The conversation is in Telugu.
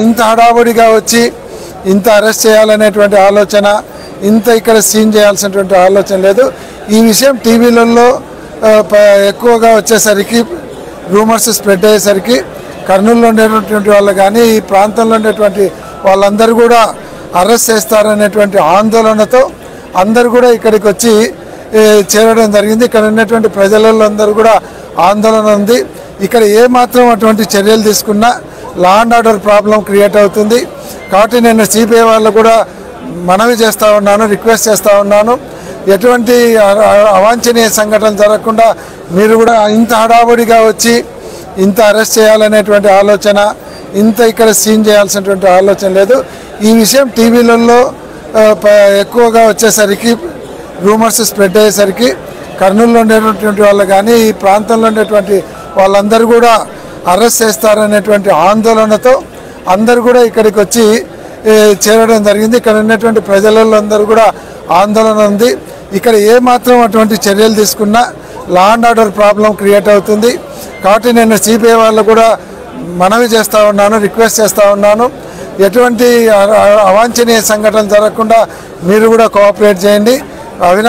ఇంత హడావుడిగా వచ్చి ఇంత అరెస్ట్ చేయాలనేటువంటి ఆలోచన ఇంత ఇక్కడ సీన్ చేయాల్సినటువంటి ఆలోచన లేదు. ఈ విషయం టీవీలలో ప- ఎక్కువగా వచ్చేసరికి రూమర్స్ స్ప్రెడ్ అయ్యేసరికి కర్నూలులో ఉండేటటువంటి వాళ్ళు కానీ ఈ ప్రాంతంలో ఉండేటువంటి వాళ్ళందరూ కూడా అరెస్ట్ చేస్తారనేటువంటి ఆందోళనతో అందరూ కూడా ఇక్కడికి వచ్చి చేరడం జరిగింది. ఇక్కడ ఉన్నటువంటి ప్రజలలో అందరూ కూడా ఆందోళన ఉంది. ఇక్కడ ఏ మాత్రం అటువంటి చర్యలు తీసుకున్నా law and order problem create అవుతుంది. కాబట్టి నేను సిపిఐ వాళ్ళు కూడా మనవి చేస్తూ ఉన్నాను రిక్వెస్ట్ చేస్తూ ఉన్నాను. ఎటువంటి అవాంఛనీయ సంఘటనలు జరగకుండా మీరు కూడా ఇంత హడావుడిగా వచ్చి ఇంత అరెస్ట్ చేయాలనేటువంటి ఆలోచన ఇంత ఇక్కడ సీన్ చేయాల్సినటువంటి ఆలోచన లేదు. ఈ విషయం టీవీలలో ప- ఎక్కువగా వచ్చేసరికి రూమర్స్ స్ప్రెడ్ అయ్యేసరికి కర్నూలులో ఉండేటటువంటి వాళ్ళు కానీ ఈ ప్రాంతంలో ఉండేటువంటి వాళ్ళందరూ కూడా అరెస్ట్ చేస్తారనేటువంటి ఆందోళనతో అందరు కూడా ఇక్కడికి వచ్చి చేరడం జరిగింది. ఇక్కడ ఉన్నటువంటి ప్రజలలో అందరూ కూడా ఆందోళన ఉంది. ఇక్కడ ఏ మాత్రం అటువంటి చర్యలు తీసుకున్నా law and order problem create అవుతుంది. కాబట్టి నేను సిపిఐ వాళ్ళు కూడా మనవి చేస్తూ ఉన్నాను రిక్వెస్ట్ చేస్తూ ఉన్నాను. ఎటువంటి అవాంఛనీయ సంఘటనలు జరగకుండా మీరు కూడా కోఆపరేట్ చేయండి. అవినా